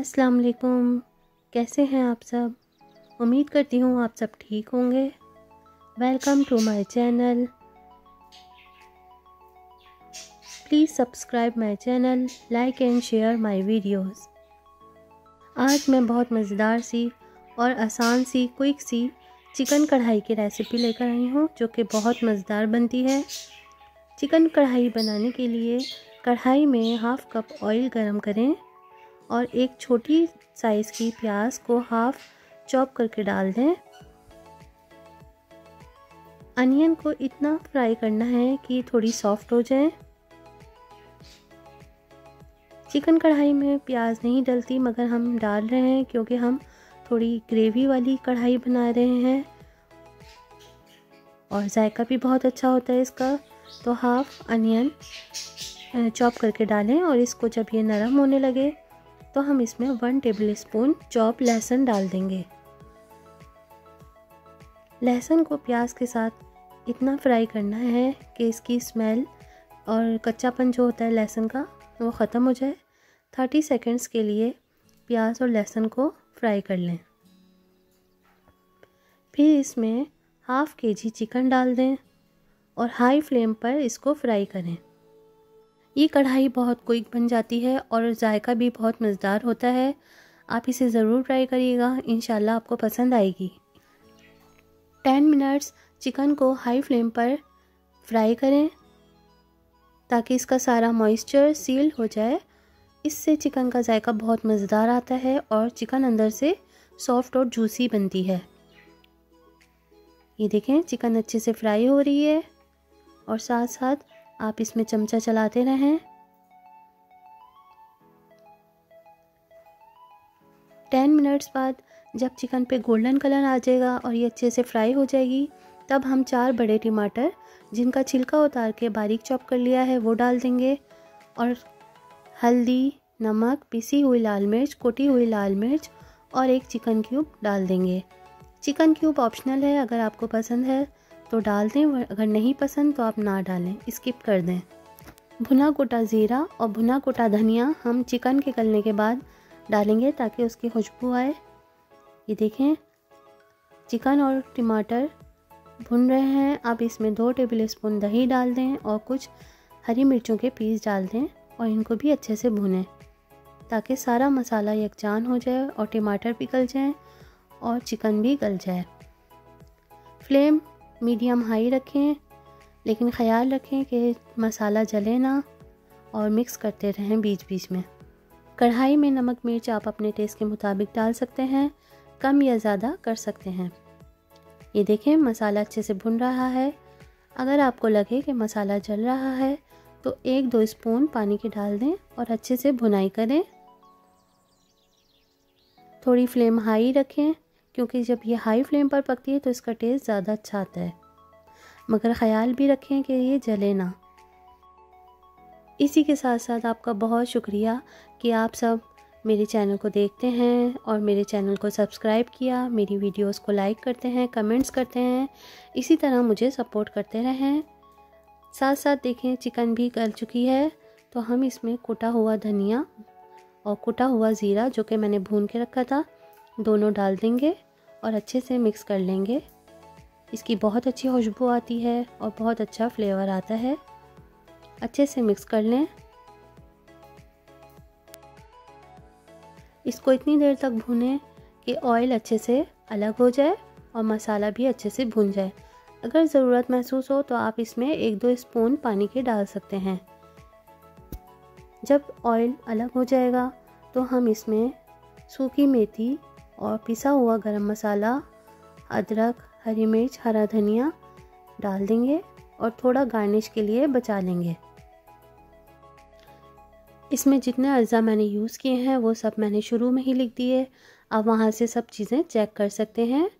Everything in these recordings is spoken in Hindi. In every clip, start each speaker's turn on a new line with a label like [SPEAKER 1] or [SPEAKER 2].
[SPEAKER 1] अस्सलाम वालेकुम। कैसे हैं आप सब? उम्मीद करती हूँ आप सब ठीक होंगे। Welcome to my channel please subscribe my channel like and share my videos आज मैं बहुत मज़ेदार सी और आसान सी क्विक सी चिकन कढ़ाई की रेसिपी लेकर आई हूँ, जो कि बहुत मज़ेदार बनती है। चिकन कढ़ाई बनाने के लिए कढ़ाई में हाफ़ कप ऑयल गरम करें। और एक छोटी साइज़ की प्याज को हाफ़ चॉप करके डाल दें। अनियन को इतना फ्राई करना है कि थोड़ी सॉफ्ट हो जाए। चिकन कढ़ाई में प्याज नहीं डलती, मगर हम डाल रहे हैं क्योंकि हम थोड़ी ग्रेवी वाली कढ़ाई बना रहे हैं। और जायका भी बहुत अच्छा होता है इसका। तो हाफ़ अनियन चॉप करके डालें और इसको जब ये नरम होने लगे तो हम इसमें वन टेबल स्पून चॉप लहसुन डाल देंगे। लहसुन को प्याज के साथ इतना फ्राई करना है कि इसकी स्मेल और कच्चापन जो होता है लहसुन का, वो ख़त्म हो जाए। थर्टी सेकेंड्स के लिए प्याज और लहसुन को फ्राई कर लें। फिर इसमें हाफ़ के जी चिकन डाल दें और हाई फ्लेम पर इसको फ्राई करें। ये कढ़ाई बहुत क्विक बन जाती है और जायका भी बहुत मज़ेदार होता है। आप इसे ज़रूर ट्राई करिएगा इन आपको पसंद आएगी। टेन मिनट्स चिकन को हाई फ्लेम पर फ्राई करें ताकि इसका सारा मॉइस्चर सील हो जाए। इससे चिकन का जायका बहुत मज़ेदार आता है और चिकन अंदर से सॉफ्ट और जूसी बनती है। ये देखें, चिकन अच्छे से फ्राई हो रही है और साथ साथ आप इसमें चमचा चलाते रहें। टेन मिनट्स बाद जब चिकन पे गोल्डन कलर आ जाएगा और ये अच्छे से फ्राई हो जाएगी, तब हम चार बड़े टमाटर, जिनका छिलका उतार के बारीक चॉप कर लिया है, वो डाल देंगे। और हल्दी, नमक, पिसी हुई लाल मिर्च, कोटी हुई लाल मिर्च और एक चिकन क्यूब डाल देंगे। चिकन क्यूब ऑप्शनल है, अगर आपको पसंद है तो डाल दें अगर नहीं पसंद तो आप ना डालें स्किप कर दें। भुना कोटा ज़ीरा और भुना कोटा धनिया हम चिकन के गलने के बाद डालेंगे ताकि उसकी खुशबू आए। ये देखें, चिकन और टमाटर भुन रहे हैं। आप इसमें दो टेबल स्पून दही डाल दें और कुछ हरी मिर्चों के पीस डाल दें और इनको भी अच्छे से भुनें, ताकि सारा मसाला यकजान हो जाए और टमाटर भी गल जाएँ और चिकन भी गल जाए। फ्लेम मीडियम हाई रखें, लेकिन ख़्याल रखें कि मसाला जले ना और मिक्स करते रहें बीच बीच में। कढ़ाई में नमक, मिर्च आप अपने टेस्ट के मुताबिक डाल सकते हैं, कम या ज़्यादा कर सकते हैं। ये देखें, मसाला अच्छे से भुन रहा है। अगर आपको लगे कि मसाला जल रहा है तो एक दो स्पून पानी के डाल दें और अच्छे से भुनाई करें। थोड़ी फ्लेम हाई रखें। क्योंकि जब ये हाई फ्लेम पर पकती है तो इसका टेस्ट ज़्यादा अच्छा आता है। मगर ख्याल भी रखें कि ये जले ना। इसी के साथ साथ आपका बहुत शुक्रिया कि आप सब मेरे चैनल को देखते हैं और मेरे चैनल को सब्सक्राइब किया, मेरी वीडियोस को लाइक करते हैं कमेंट्स करते हैं। इसी तरह मुझे सपोर्ट करते रहें। साथ साथ देखें चिकन भी गल चुकी है तो हम इसमें कुटा हुआ धनिया और कुटा हुआ ज़ीरा जो कि मैंने भून के रखा था दोनों डाल देंगे और अच्छे से मिक्स कर लेंगे। इसकी बहुत अच्छी खुशबू आती है और बहुत अच्छा फ्लेवर आता है। अच्छे से मिक्स कर लें। इसको इतनी देर तक भूनें कि ऑयल अच्छे से अलग हो जाए और मसाला भी अच्छे से भून जाए। अगर ज़रूरत महसूस हो तो आप इसमें एक दो स्पून पानी के डाल सकते हैं। जब ऑयल अलग हो जाएगा तो हम इसमें सूखी मेथी और पिसा हुआ गरम मसाला, अदरक, हरी मिर्च, हरा धनिया डाल देंगे और थोड़ा गार्निश के लिए बचा लेंगे। इसमें जितने अज्जा मैंने यूज़ किए हैं, वो सब मैंने शुरू में ही लिख दिए। आप वहाँ से सब चीज़ें चेक कर सकते हैं।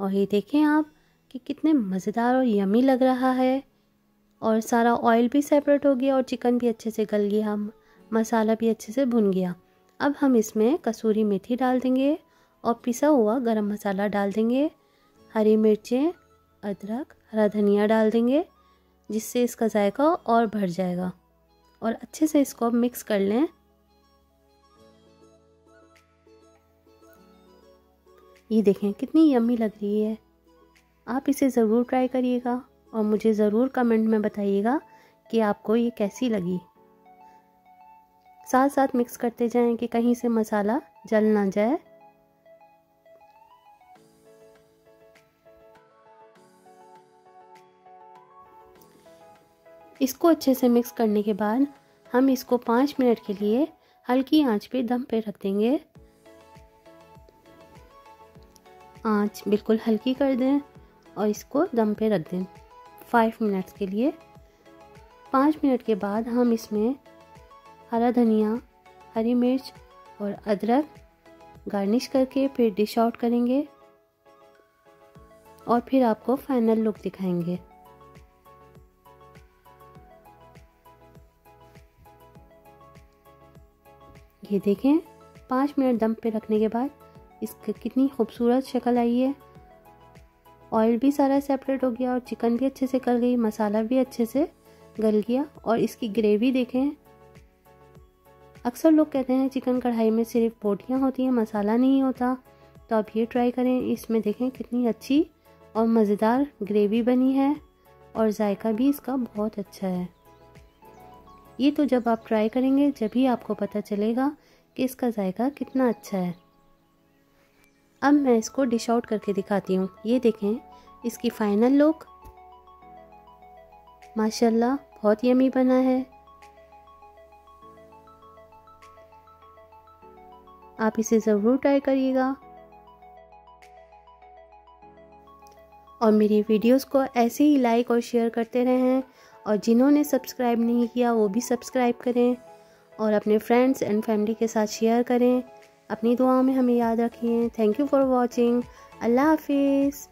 [SPEAKER 1] और ये देखें आप कि कितने मज़ेदार और यमी लग रहा है। और सारा ऑयल भी सेपरेट हो गया और चिकन भी अच्छे से गल गया, मसाला भी अच्छे से भुन गया। अब हम इसमें कसूरी मेथी डाल देंगे। और पिसा हुआ गरम मसाला डाल देंगे। हरी मिर्चें, अदरक, हरा धनिया डाल देंगे, जिससे इसका जायका और भर जाएगा। और अच्छे से इसको मिक्स कर लें। ये देखें, कितनी यम्मी लग रही है। आप इसे ज़रूर ट्राई करिएगा और मुझे ज़रूर कमेंट में बताइएगा कि आपको ये कैसी लगी। साथ साथ मिक्स करते जाएँ कि कहीं से मसाला जल ना जाए। इसको अच्छे से मिक्स करने के बाद हम इसको पाँच मिनट के लिए हल्की आँच पे दम पे रख देंगे। आँच बिल्कुल हल्की कर दें और इसको दम पे रख दें फाइव मिनट्स के लिए। पाँच मिनट के बाद हम इसमें हरा धनिया, हरी मिर्च और अदरक गार्निश करके फिर डिश आउट करेंगे और फिर आपको फाइनल लुक दिखाएँगे। ये देखें, पाँच मिनट दम पे रखने के बाद इसकी कितनी खूबसूरत शक्ल आई है। ऑयल भी सारा सेपरेट हो गया और चिकन भी अच्छे से गल गई, मसाला भी अच्छे से गल गया और इसकी ग्रेवी देखें। अक्सर लोग कहते हैं चिकन कढ़ाई में सिर्फ़ बोटियाँ होती हैं, मसाला नहीं होता। तो आप ये ट्राई करें, इसमें देखें कितनी अच्छी और मज़ेदार ग्रेवी बनी है और जायका भी इसका बहुत अच्छा है। ये तो जब आप ट्राई करेंगे, जब ही आपको पता चलेगा कि इसका जायका कितना अच्छा है। अब मैं इसको डिश आउट करके दिखाती हूँ। ये देखें, इसकी फाइनल लुक माशाल्लाह, बहुत यमी बना है। आप इसे ज़रूर ट्राई करिएगा। और मेरी वीडियोस को ऐसे ही लाइक और शेयर करते रहें। और जिन्होंने सब्सक्राइब नहीं किया वो भी सब्सक्राइब करें और अपने फ्रेंड्स एंड फैमिली के साथ शेयर करें। अपनी दुआओं में हमें याद रखिए। थैंक यू फॉर वॉचिंग अल्लाह हाफिज़।